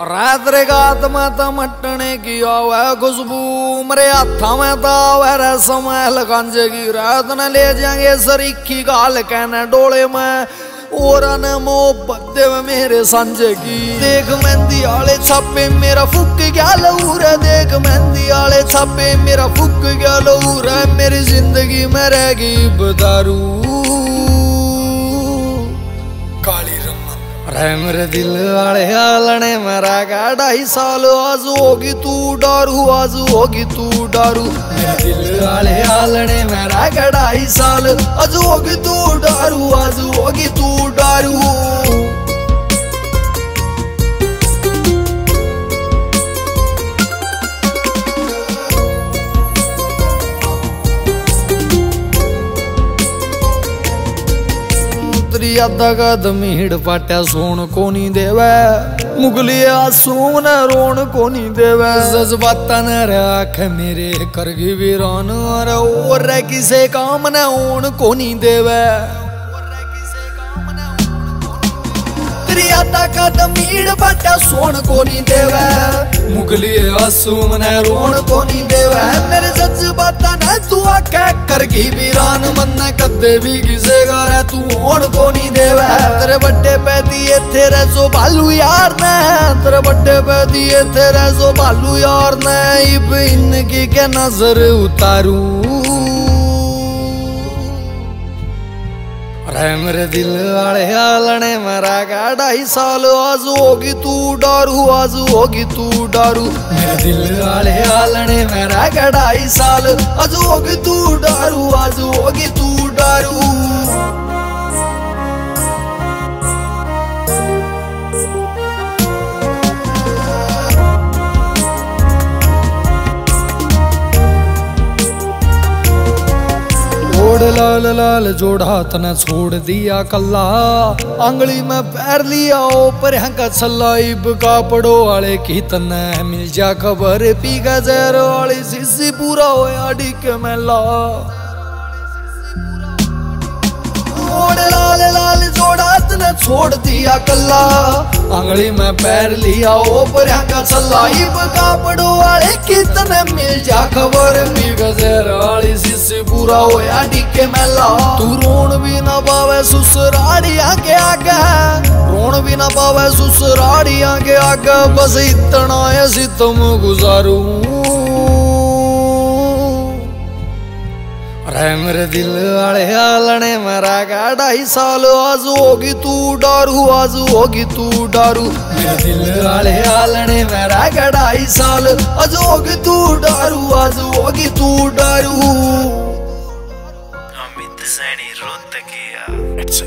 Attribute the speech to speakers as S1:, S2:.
S1: रात का गात में तो मटने की आवे, खुशबू मरे हाथा में तो आवे रे समय की रात न ले जाएँगे सरीखी गाल कहने डोले में। ఓరనమో భక్తవమేరే సంజకి ਦੇਖ మెంది ਆਲੇ ਛਾਪੇ ਮੇਰਾ ਫੁੱਕ ਗਿਆ, ਲਹੂਰਾ ਦੇਖ ਮਹਿੰਦੀ ਆਲੇ ਛਾਪੇ ਮੇਰਾ ਫੁੱਕ ਗਿਆ, ਲਹੂਰਾ ਮੇਰੀ ਜ਼ਿੰਦਗੀ ਮੈਂ ਰਹਿ ਗਈ ਬਦਾਰੂ। रे मेरे दिल वाले आलने मेरा ढाई साल। आज होगी तू डारू, आज होगी तू डारू। मेरे दिल वाले आलने मेरा ढाई साल। आज होगी तू डारू, आज होगी तू डारू। ಅದ್ದಾಗ ದಮಿ ಹಿಡ್ಪಾಟ್ಯ ಸೋಣ ಕೋನಿ ದೇವ ಮುಗಲಿಯ ಸೋನ ರೋಣ ಕೋನಿ ದೇವ ಜಜ್ಬಾತನ ರಾಖ ಮೇರೆ ಕರ್ಗಿ ವೀರಾನ ಓರ ಕಿಸೆ ಕಾಮನ ಓಣ ಕೋನಿ ದೇವ ਤੇਰੀ ਆਦਾ ਕਦਮ ਹੀੜ ਬਾਟਾ ਸੋਣ ਕੋ ਨਹੀਂ ਦੇਵੇ मुगलिया आँसू मने रोन कोनी देवे। मेरे जज्बाता न तू आके करगी वीरान मन न कदे भी किसे रे तू होन कोनी देवे। तेरे बड्डे पे दिए तेरे सो भालू यार ने। तेरे बड्डे पे दिए तेरे जो भालू यार ने। इब इनकी के नज़र उतारू। ਅਰੇ ਮੇਰੇ ਦਿਲ ਵਾਲੇ ਆਲਣੇ, ਮਰਾ ਗਾ ਸਾਲ ਆਜ਼ੂ ਹੋਗੀ ਤੂੰ ਡਾਰੂ ਆਜ਼ੂ ਹੋਗੀ ਤੂੰ ਡਾਰੂ। ਮੇਰੇ ਦਿਲ ਵਾਲੇ ਆਲਣੇ, ਮਰਾ ਗਾ ਸਾਲ ਆਜ਼ੂ ਹੋਗੀ ਤੂੰ ਡਾਰੂ ਆਜ਼ੂ ਹੋਗੀ ਤੂੰ ਡਾਰੂ। तू लाल लाल जोड़ा तने छोड़ दिया कल्ला। आंगली में पैर लिया, ऊपर हंका छल्ला इब कापड़ो वाले की तने मिल जा खबर। पी का जहर वाली सीसी पूरा होया डिक मेला। जोड़ा छोड़ दिया कल्ला। आंगली में पैर लिया, ऊपर हंका छल्ला इब कापड़ो वाले की तने मिल जा खबर। पी का वाली ਪੂਰਾ ਹੋਇਆ ਡੀਕੇ ਮੈਲਾ। ਤੂੰ ਰੋਣ ਵੀ ਨਾ ਪਾਵੇ ਸੁਸਰਾੜੀਆਂ ਕੇ ਅੱਗ। ਰੋਣ ਵੀ ਨਾ ਪਾਵੇ ਸੁਸਰਾੜੀਆਂ ਕੇ ਅੱਗ। ਬਸ ਇਤਨਾ ਐ ਸਿਤਮ ਗੁਜ਼ਾਰੂ। ਰੇ ਮੇਰੇ ਦਿਲ ਵਾਲੇ ਆਲਣੇ ਮਰਾ ਗਾ 2.5 ਸਾਲ। ਆਜੂ ਹੋਗੀ ਤੂੰ ਡਾਰੂ, ਆਜੂ ਹੋਗੀ ਤੂੰ ਡਾਰੂ। ਮੇਰੇ ਦਿਲ ਵਾਲੇ ਆਲਣੇ ਮਰਾ ਗਾ 2.5 ਸਾਲ। ਆਜੂ ਹੋਗੀ ਤੂੰ ਡਾਰੂ, ਆਜੂ ਹੋਗੀ ਤੂੰ ਡਾਰੂ। डारू
S2: अमित सैनी रोहतकिया इट्स अ